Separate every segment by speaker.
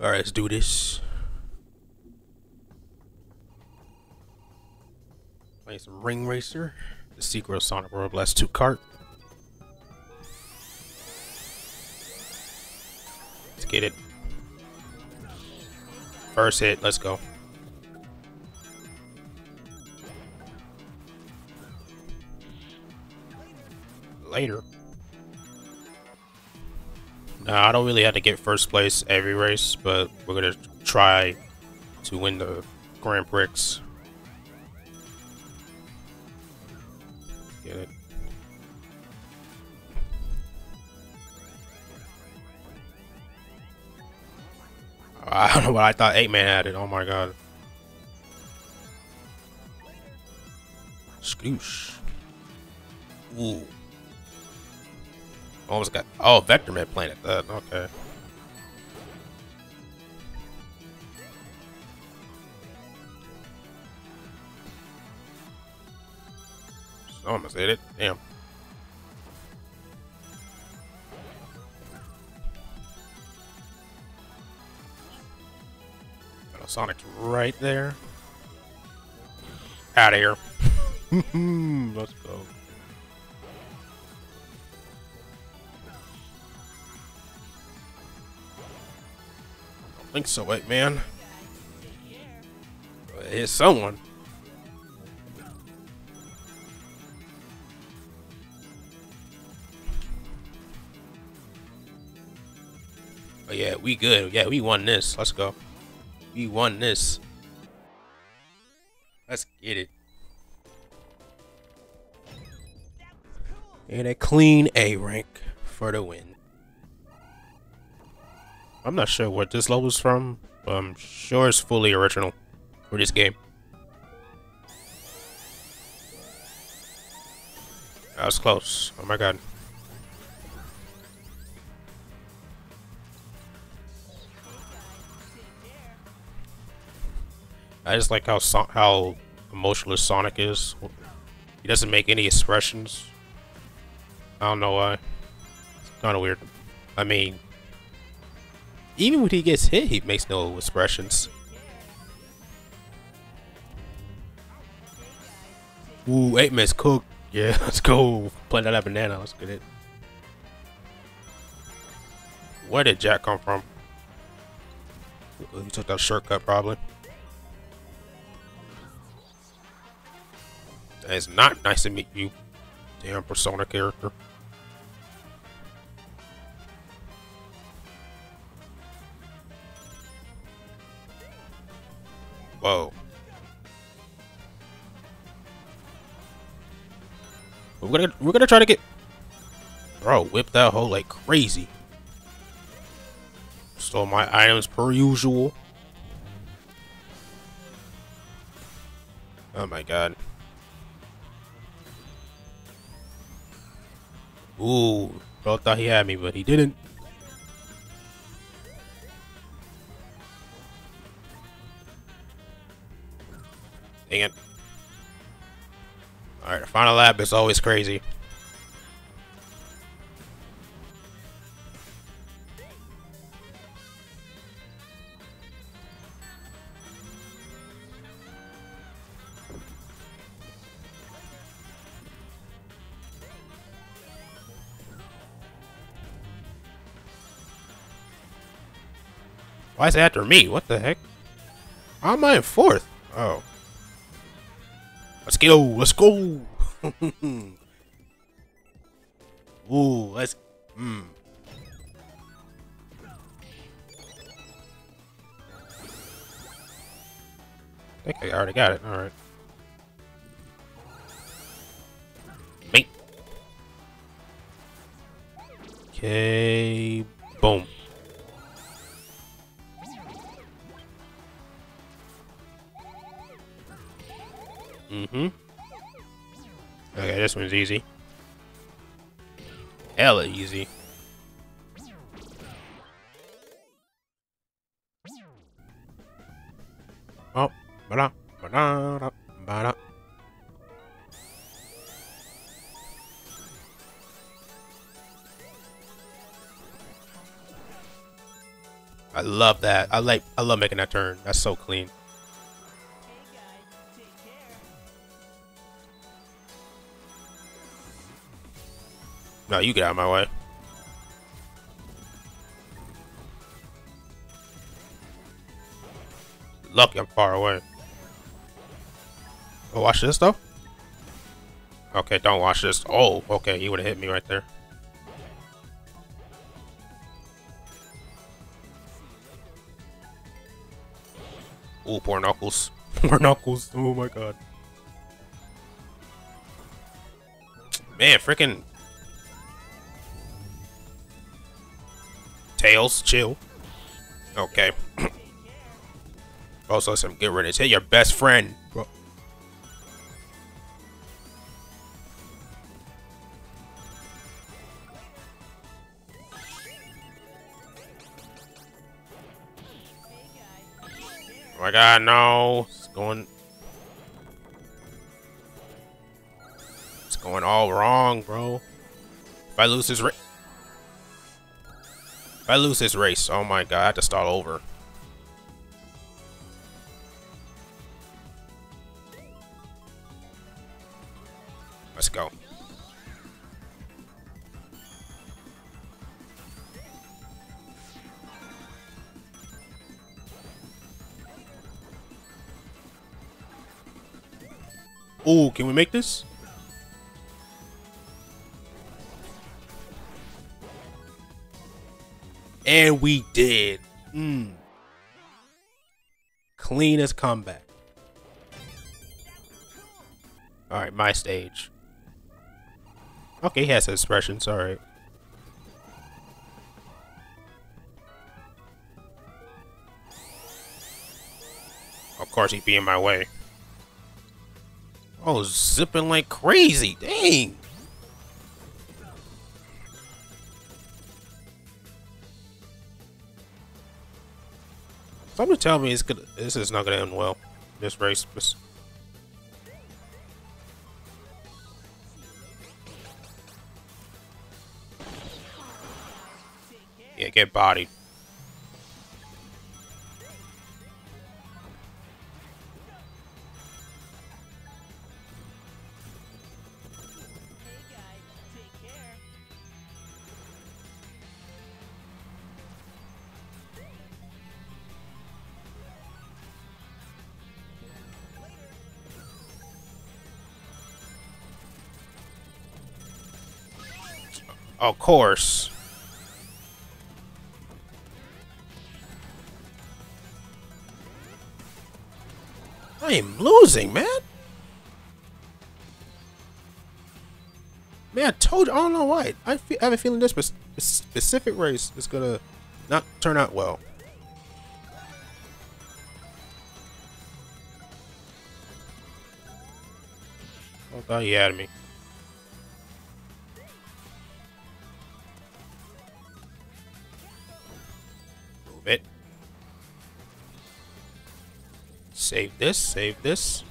Speaker 1: Alright, let's do this. Playing some Ring Racer. The Secret of Sonic World Blast 2 Kart. Let's get it. First hit, let's go. Later. Nah, I don't really have to get first place every race, but we're gonna try to win the Grand Prix. Get it. I don't know what I thought Eggman had it. Oh my god. Scoosh. Ooh. Almost got. Oh, Vector Man playing at that. Uh, okay. So almost hit it. Damn. Sonic's right there. Out of here. Let's go. Think so, wait, man. It's someone. Oh yeah, we good. Yeah, we won this. Let's go. We won this. Let's get it. And a clean A rank for the win. I'm not sure what this level's from, but I'm sure it's fully original for this game. That was close. Oh my god. I just like how so how emotionless Sonic is. He doesn't make any expressions. I don't know why. It's kind of weird. I mean, even when he gets hit, he makes no expressions. Ooh, Eggman's cooked. Yeah, let's go. Plant that banana. Let's get it. Where did Jack come from? He took that shortcut, probably. It's not nice to meet you, damn Persona character. Whoa. We're gonna we're gonna try to get Bro, whip that hole like crazy. Stole my items per usual. Oh my god. Ooh, bro thought he had me, but he didn't. Dang it. Alright, final lap is always crazy. Why is it after me? What the heck? How am I in fourth? Oh. Let's go. Let's go. Ooh, let's. Hmm. I think I already got it. All right. Me. Okay. Boom. This one's easy. Hella easy. Oh, ba-da, ba-da, ba-da. I love that. I like. I love making that turn. That's so clean. No, you get out of my way. Lucky I'm far away. Oh, watch this though. Okay, don't watch this. Oh, okay, he would have hit me right there. Oh, poor Knuckles. poor Knuckles. Oh my god. Man, freaking Tails, chill. Okay. also, some good rid of it. your best friend, bro. Oh my god, no. It's going... It's going all wrong, bro. If I lose this. If I lose this race, oh my god, I have to start over. Let's go. Ooh, can we make this? And we did. Mm. Cleanest comeback. Alright, my stage. Okay, he has expressions, alright. Of course, he'd be in my way. Oh, zipping like crazy. Dang. Tell me it's gonna, this is not gonna end well. This race. This... Yeah, get bodied. Of course. I am losing, man. Man, I told you, I don't know why. I, feel, I have a feeling this specific race is gonna not turn out well. Oh god, he had me. This, save this.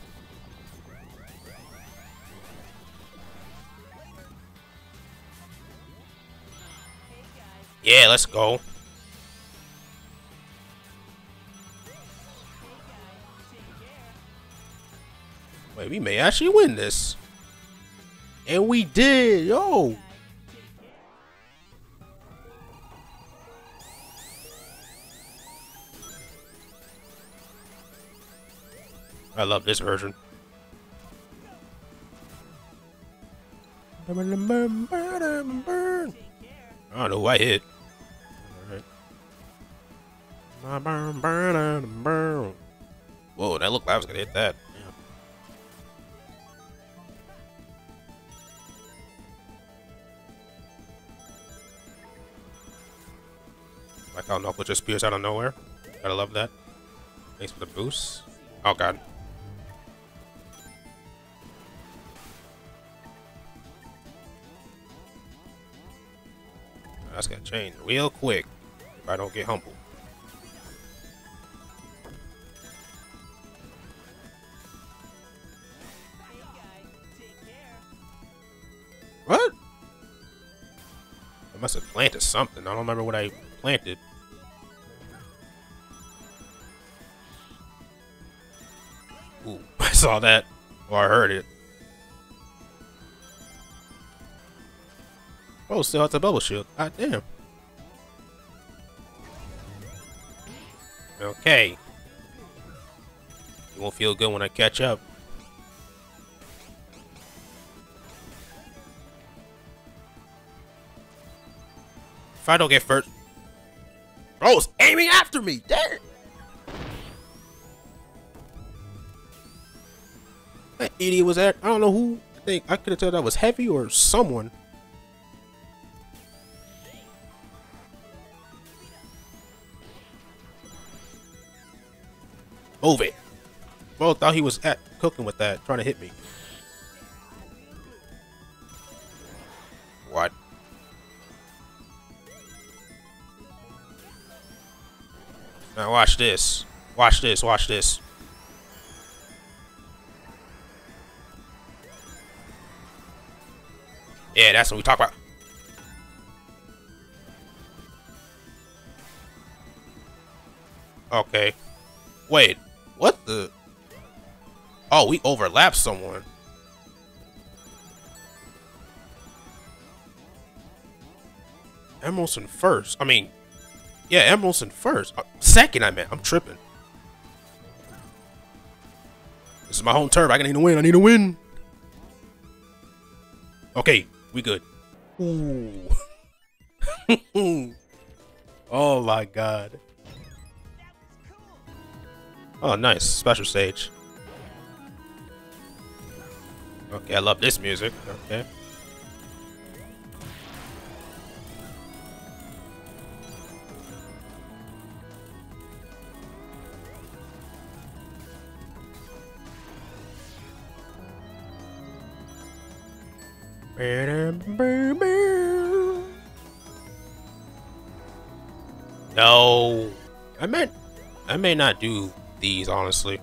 Speaker 1: Yeah, let's go. Wait, we may actually win this. And we did, yo! I love this version. I don't know who I hit. Whoa, that looked like I was gonna hit that. Like how Knuckles just appears out of nowhere. Gotta love that. Thanks for the boost. Oh god. That's gonna change real quick if I don't get humble. What? I must have planted something. I don't remember what I planted. Ooh, I saw that. Or I heard it. Oh, still has a bubble shield. God damn. Okay. You won't feel good when I catch up. If I don't get first... Bro, it's aiming after me! Damn! That idiot was at... I don't know who... I think I could have told that was heavy or someone. Bro thought he was at cooking with that, trying to hit me. What? Now watch this. Watch this, watch this. Yeah, that's what we talk about. Okay. Wait. What the? Oh, we overlapped someone. Emeraldson first. I mean, yeah, Emeraldson first. Uh, second, I meant. I'm tripping. This is my home turf. I need to win. I need to win. Okay, we good. Ooh. oh my god. Oh, nice. Special stage. Okay, I love this music. Okay. No, I meant I may not do these, honestly.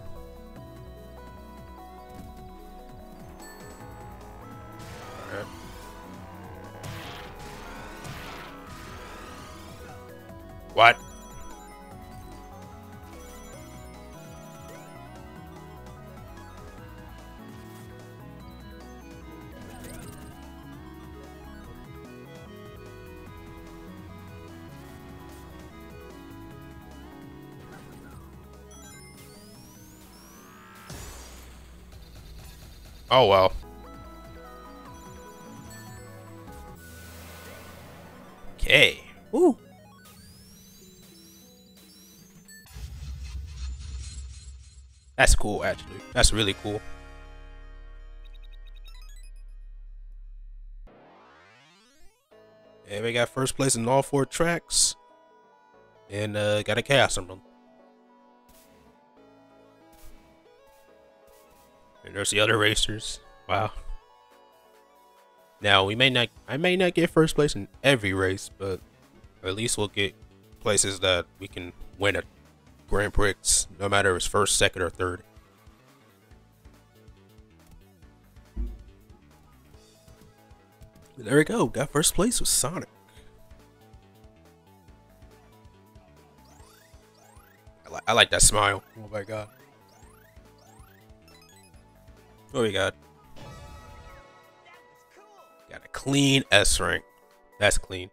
Speaker 1: Oh well. Okay. Ooh. That's cool, actually. That's really cool. And we got first place in all four tracks. And uh, got a chaos emerald. And there's the other racers. Wow. Now we may not I may not get first place in every race, but at least we'll get places that we can win at Grand Prix, no matter if it's first, second, or third. There we go. Got first place with Sonic. I, li I like that smile. Oh my god. What we got? Got a clean S rank. That's clean.